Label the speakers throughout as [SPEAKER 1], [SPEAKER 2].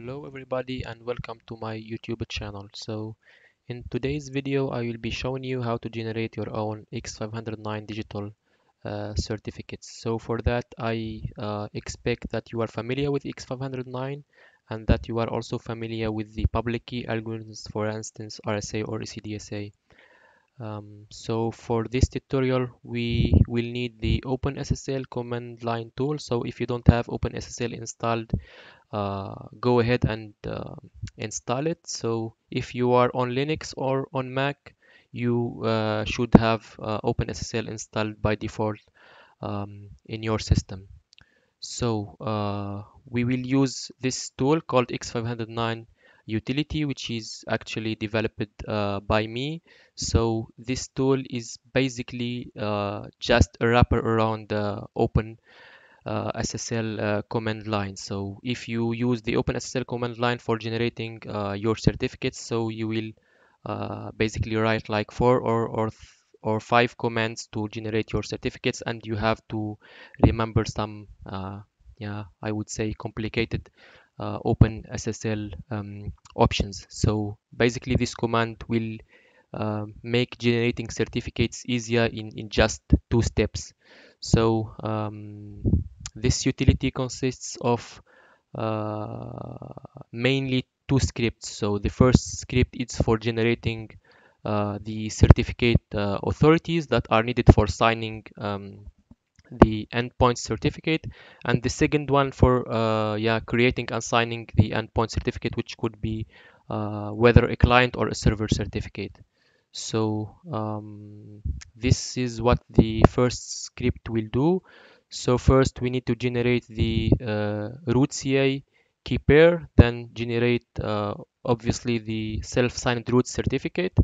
[SPEAKER 1] Hello everybody and welcome to my YouTube channel. So in today's video I will be showing you how to generate your own X509 digital uh, certificates. So for that I uh, expect that you are familiar with X509 and that you are also familiar with the public key algorithms for instance RSA or ECDSA. Um, so for this tutorial we will need the OpenSSL command line tool so if you don't have OpenSSL installed go ahead and uh, install it. So if you are on Linux or on Mac you uh, should have uh, OpenSSL installed by default um, in your system. So uh, we will use this tool called X509 utility which is actually developed uh, by me. So this tool is basically uh, just a wrapper around the open uh, SSL uh, command line. So if you use the OpenSSL command line for generating uh, your certificates so you will uh, basically write like four or or or five commands to generate your certificates and you have to remember some uh, yeah I would say complicated uh, open SSL um, options. So basically this command will uh, make generating certificates easier in, in just two steps. So um, this utility consists of uh, mainly two scripts. So the first script is for generating uh, the certificate uh, authorities that are needed for signing um, the endpoint certificate. And the second one for uh, yeah creating and signing the endpoint certificate which could be uh, whether a client or a server certificate. So um, this is what the first script will do so first we need to generate the uh, root CA key pair then generate uh, obviously the self-signed root certificate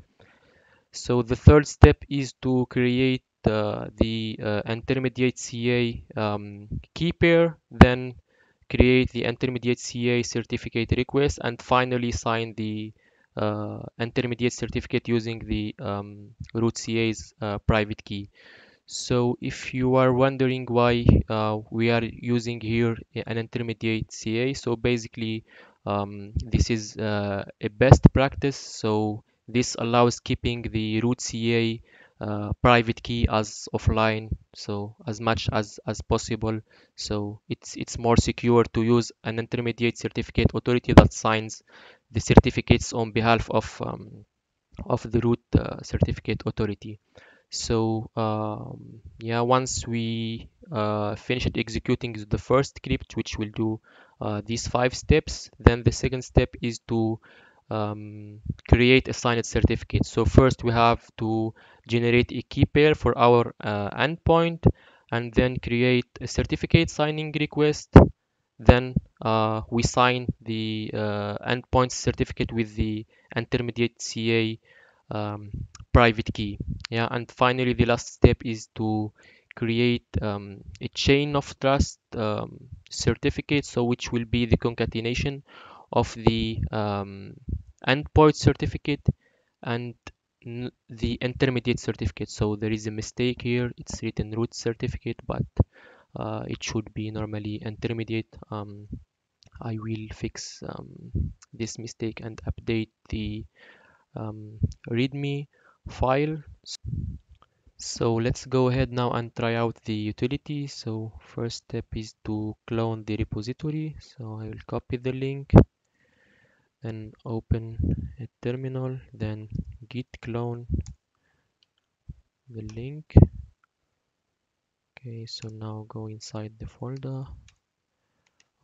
[SPEAKER 1] so the third step is to create uh, the uh, intermediate CA um, key pair, then create the intermediate CA certificate request, and finally sign the uh, intermediate certificate using the um, root CA's uh, private key. So if you are wondering why uh, we are using here an intermediate CA, so basically um, this is uh, a best practice. So this allows keeping the root CA uh, private key as offline, so as much as as possible. So it's it's more secure to use an intermediate certificate authority that signs the certificates on behalf of um, of the root uh, certificate authority so um, yeah once we uh, finish executing the first script which will do uh, these five steps then the second step is to um, create a signed certificate. So first we have to generate a key pair for our uh, endpoint and then create a certificate signing request. Then uh, we sign the uh, endpoint certificate with the intermediate CA um, private key. Yeah and finally the last step is to create um, a chain of trust um, certificate so which will be the concatenation of the um, endpoint certificate and the intermediate certificate. So there is a mistake here. It's written root certificate but uh, it should be normally intermediate. Um, I will fix um, this mistake and update the um, readme file. So let's go ahead now and try out the utility. So first step is to clone the repository. So I will copy the link then open a terminal then git clone the link. Okay so now go inside the folder.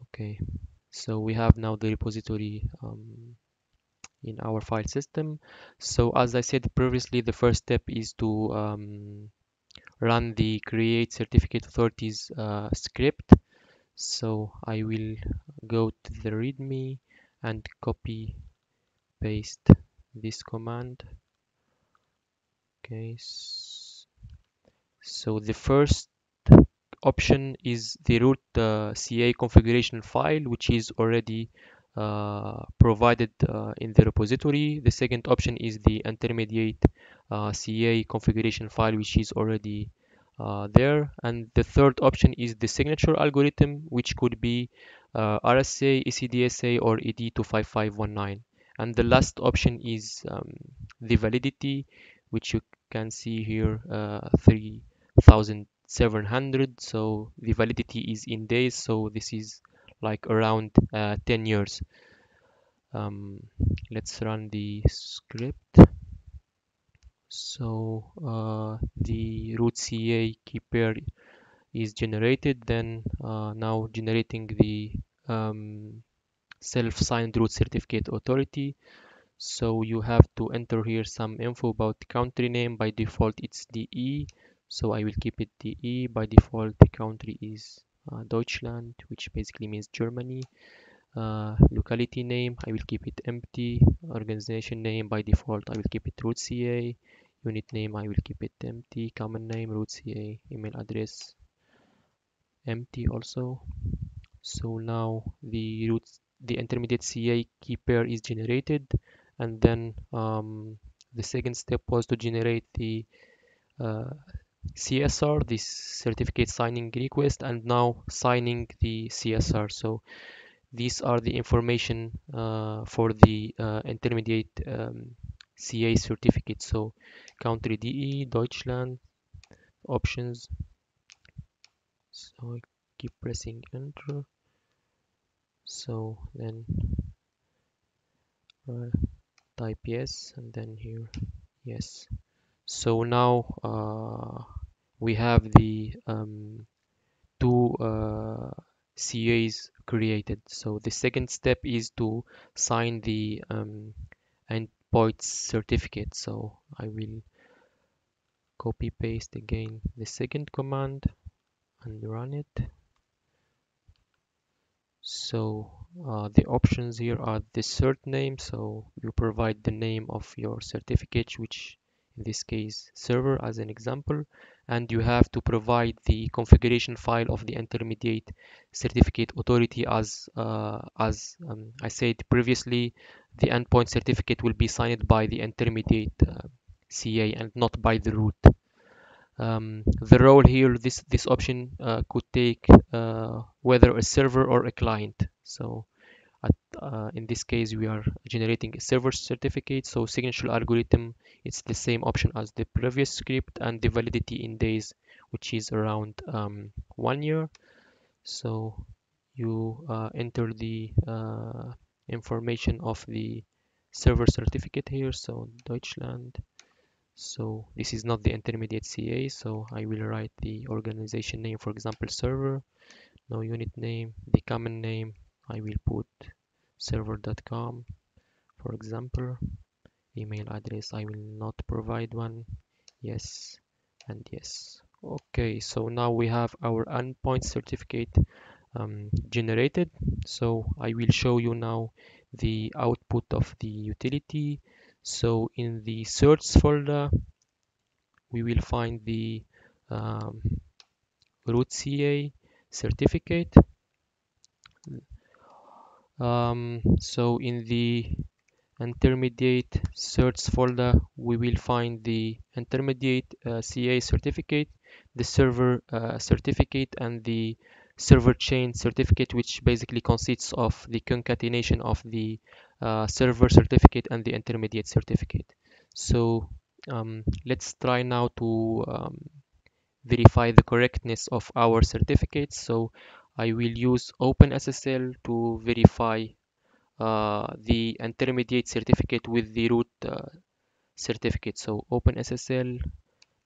[SPEAKER 1] Okay so we have now the repository um, in our file system. So as I said previously the first step is to um, run the create certificate authorities uh, script. So I will go to the readme and copy paste this command. Okay so the first option is the root uh, CA configuration file which is already provided uh, in the repository. The second option is the intermediate uh, CA configuration file, which is already uh, there. And the third option is the signature algorithm, which could be uh, RSA, ECDSA or ED25519 and the last option is um, the validity which you can see here uh, 3700 so the validity is in days so this is like around uh, 10 years. Um, let's run the script. So uh, the root CA key pair is generated then uh, now generating the um, self-signed root certificate authority. So you have to enter here some info about the country name. By default it's DE so I will keep it DE by default the country is uh, Deutschland which basically means Germany. Uh, locality name I will keep it empty. Organization name by default I will keep it root CA unit name I will keep it empty. Common name root CA email address empty also. So now the root the intermediate CA key pair is generated. And then um, the second step was to generate the uh, CSR this certificate signing request and now signing the CSR so these are the information uh, for the uh, intermediate um, CA certificate. So country DE Deutschland options. So I keep pressing enter. So then uh, type yes and then here yes so now uh, we have the um, two uh, CAs created. So the second step is to sign the um, endpoint certificate. So I will copy paste again the second command and run it. So uh, the options here are the cert name. So you provide the name of your certificate which in this case server as an example and you have to provide the configuration file of the intermediate certificate authority as uh, as um, I said previously the endpoint certificate will be signed by the intermediate uh, CA and not by the root. Um, the role here this this option uh, could take uh, whether a server or a client. So uh, in this case we are generating a server certificate. So signature algorithm it's the same option as the previous script and the validity in days which is around um, one year. So you uh, enter the uh, information of the server certificate here. So Deutschland. So this is not the intermediate CA so I will write the organization name for example server no unit name the common name. I will put server.com for example. Email address I will not provide one. Yes and yes. Okay so now we have our endpoint certificate um, generated. So I will show you now the output of the utility. So in the certs folder we will find the um, root CA certificate um, so in the intermediate certs folder we will find the intermediate uh, CA certificate the server uh, certificate and the server chain certificate which basically consists of the concatenation of the uh, server certificate and the intermediate certificate. So um, let's try now to um, verify the correctness of our certificates so I will use OpenSSL to verify uh, the intermediate certificate with the root uh, certificate. So OpenSSL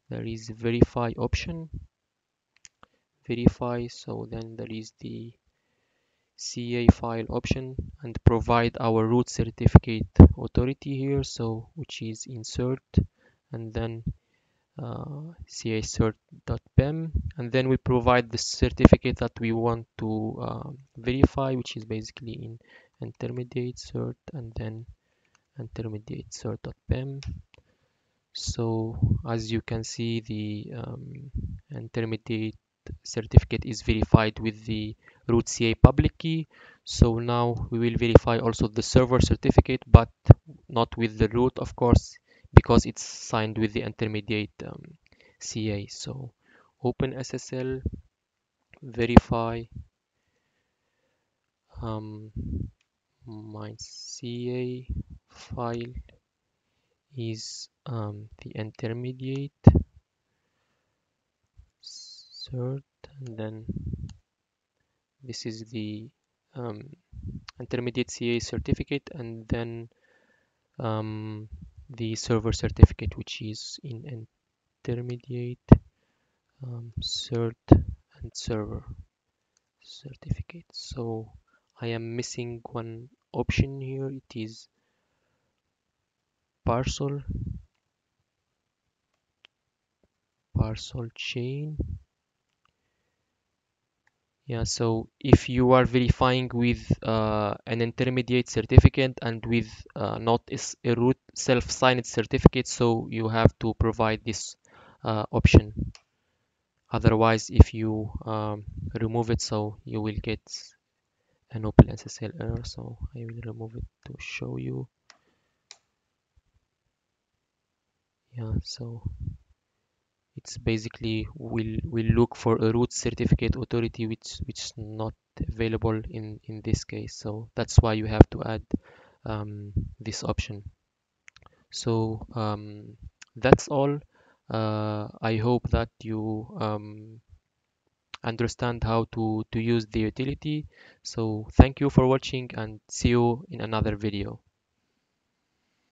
[SPEAKER 1] there is verify option. Verify so then there is the CA file option and provide our root certificate authority here so which is insert and then uh, cert.pem and then we provide the certificate that we want to uh, verify which is basically in intermediate cert and then intermediate cert.pem so as you can see the um, intermediate certificate is verified with the root CA public key. So now we will verify also the server certificate but not with the root of course because it's signed with the intermediate um, CA so open SSL verify um, my CA file is um, the intermediate cert and then this is the um, intermediate CA certificate and then um, the server certificate which is in intermediate um, cert and server certificate. So I am missing one option here. It is partial partial chain yeah so if you are verifying with uh, an intermediate certificate and with uh, not a root self-signed certificate so you have to provide this uh, option. Otherwise if you um, remove it so you will get an OpenSSL error so I will remove it to show you. Yeah so it's basically we'll will look for a root certificate authority which which is not available in in this case. So that's why you have to add um, this option. So um, that's all. Uh, I hope that you um, understand how to to use the utility. So thank you for watching and see you in another video